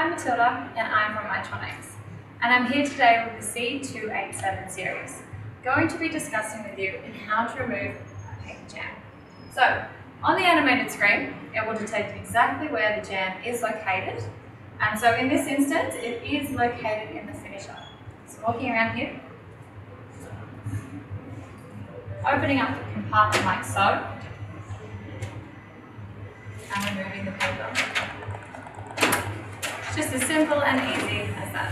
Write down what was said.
I'm Matilda and I'm from Mitronics. And I'm here today with the C287 series, going to be discussing with you in how to remove a paper jam. So, on the animated screen, it will detect exactly where the jam is located. And so in this instance, it is located in the finisher. So walking around here, opening up the compartment like so, and removing the paper. Just as simple and easy as that.